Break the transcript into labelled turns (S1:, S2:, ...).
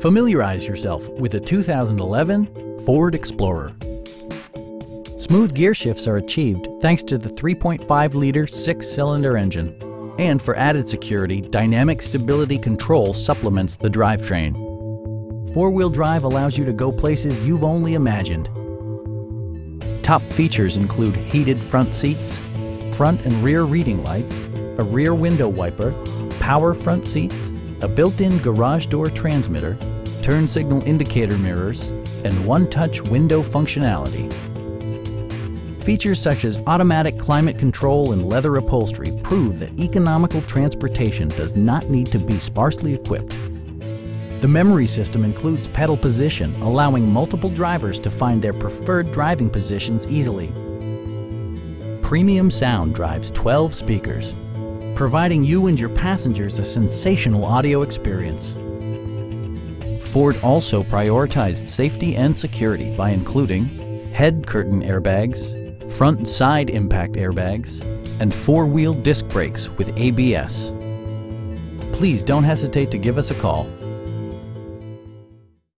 S1: Familiarize yourself with the 2011 Ford Explorer. Smooth gear shifts are achieved thanks to the 3.5-liter six-cylinder engine. And for added security, Dynamic Stability Control supplements the drivetrain. Four-wheel drive allows you to go places you've only imagined. Top features include heated front seats, front and rear reading lights, a rear window wiper, power front seats, a built-in garage door transmitter, turn signal indicator mirrors, and one-touch window functionality. Features such as automatic climate control and leather upholstery prove that economical transportation does not need to be sparsely equipped. The memory system includes pedal position, allowing multiple drivers to find their preferred driving positions easily. Premium sound drives 12 speakers, providing you and your passengers a sensational audio experience. Ford also prioritized safety and security by including head curtain airbags, front and side impact airbags, and four-wheel disc brakes with ABS. Please don't hesitate to give us a call